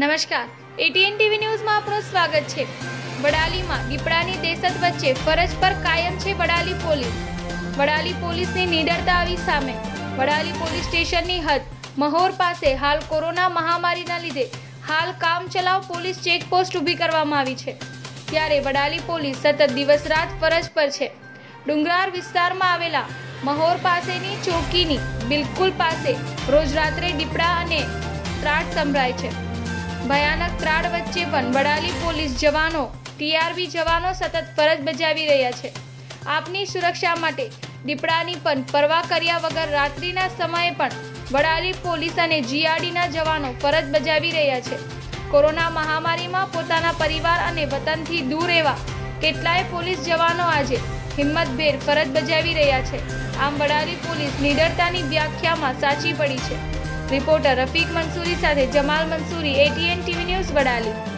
નમસ્કાર. ATN TV ન્યૂઝમાં આપનું સ્વાગત છે. વડાલીમાં દીપડાની દેશત વચ્ચે ફરજ પર કાયમ છે વડાલી પોલીસ. વડાલી પોલીસની નીડરતા આવી સામે. વડાલી પોલીસ સ્ટેશનની હદ. મહોર પાસે હાલ કોરોના મહામારીના લીધે હાલ કામચલાઉ પોલીસ ચેકપોસ્ટ ઊભી કરવામાં આવી છે. ત્યારે વડાલી પોલીસ સતત દિવસ રાત ફરજ પર છે. ડુંગરાર વિસ્તારમાં આવેલા મહોર પાસેની ચોકીની બિલકુલ પાસે રોજ રાત્રે દીપડા અને ત્રાટ સંભળાય છે. ભયાનક ત્રાડ વચ્ચે પણ વડાલી પોલીસ જવાનો, ટીઆરબી જવાનો સતત ફરજ બજાવી રહ્યા છે. આપની સુરક્ષા માટે દીપડાની પણ પરવા કર્યા વગર રાત્રિના સમયે પણ વડાલી પોલીસ અને જીઆરડીના જવાનો ફરજ બજાવી રહ્યા છે. કોરોના મહામારીમાં પોતાના પરિવાર અને વતનથી દૂર એવા કેટલાય પોલીસ જવાનો આજે હિંમતભેર ફરજ બજાવી રહ્યા છે. આમ વડાલી પોલીસ નિડરતાની વ્યાખ્યામાં સાચી પડી છે. રિપોર્ટર રફીક મંસૂરી સાથે Jamal Mansuri ATN TV news Vadali.